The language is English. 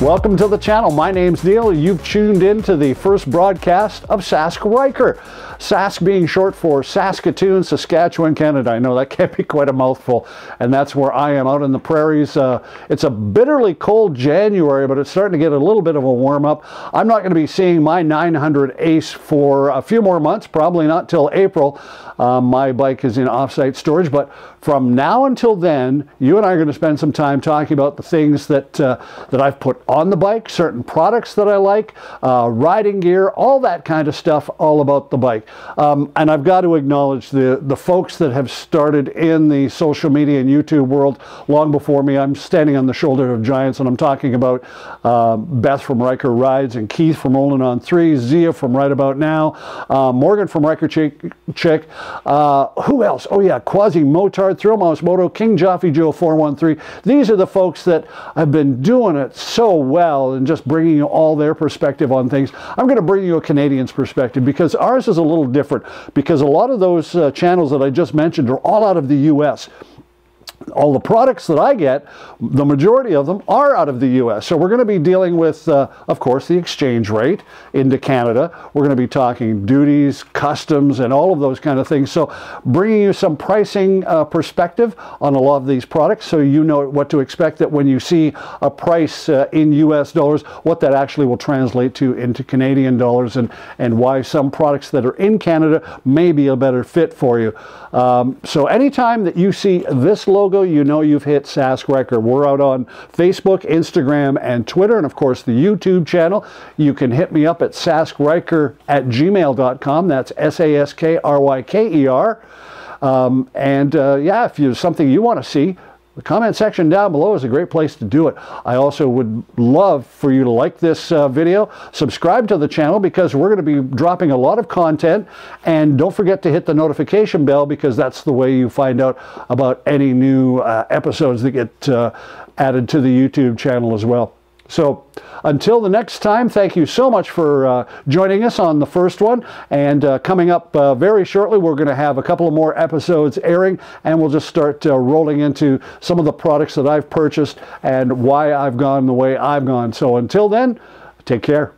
Welcome to the channel. My name's Neil. You've tuned in to the first broadcast of Sask Ryker. Sask being short for Saskatoon, Saskatchewan, Canada. I know that can't be quite a mouthful, and that's where I am out in the prairies. Uh, it's a bitterly cold January, but it's starting to get a little bit of a warm up. I'm not going to be seeing my 900 Ace for a few more months, probably not till April. Um, my bike is in offsite storage, but from now until then, you and I are going to spend some time talking about the things that uh, that I've put on the bike, certain products that I like, uh, riding gear, all that kind of stuff, all about the bike. Um, and I've got to acknowledge the the folks that have started in the social media and YouTube world long before me. I'm standing on the shoulder of giants, and I'm talking about uh, Beth from Ryker Rydes and Keith from Rolling on Three, Zia from Ride About Now, uh, Morgan from Ryker Chick. Chick uh, who else? Oh yeah, Quasi Motard, Thrillmouse Moto, King Joffy Joe 413. These are the folks that have been doing it so well and just bringing you all their perspective on things. I'm going to bring you a Canadian's perspective because ours is a little different because a lot of those uh, channels that I just mentioned are all out of the U.S all the products that I get, the majority of them are out of the U.S. So we're going to be dealing with, uh, of course, the exchange rate into Canada. We're going to be talking duties, customs, and all of those kind of things. So bringing you some pricing uh, perspective on a lot of these products so you know what to expect that when you see a price uh, in U.S. dollars, what that actually will translate to into Canadian dollars and, and why some products that are in Canada may be a better fit for you. Um, so anytime that you see this logo you know you've hit Sask Ryker. We're out on Facebook, Instagram, and Twitter, and of course the YouTube channel. You can hit me up at saskryker at gmail.com. That's S-A-S-K-R-Y-K-E-R. Um, and uh, yeah, if there's something you want to see, the comment section down below is a great place to do it. I also would love for you to like this uh, video, subscribe to the channel because we're going to be dropping a lot of content and don't forget to hit the notification bell because that's the way you find out about any new uh, episodes that get uh, added to the YouTube channel as well. So until the next time, thank you so much for uh, joining us on the first one. And uh, coming up uh, very shortly, we're going to have a couple of more episodes airing, and we'll just start uh, rolling into some of the products that I've purchased and why I've gone the way I've gone. So until then, take care.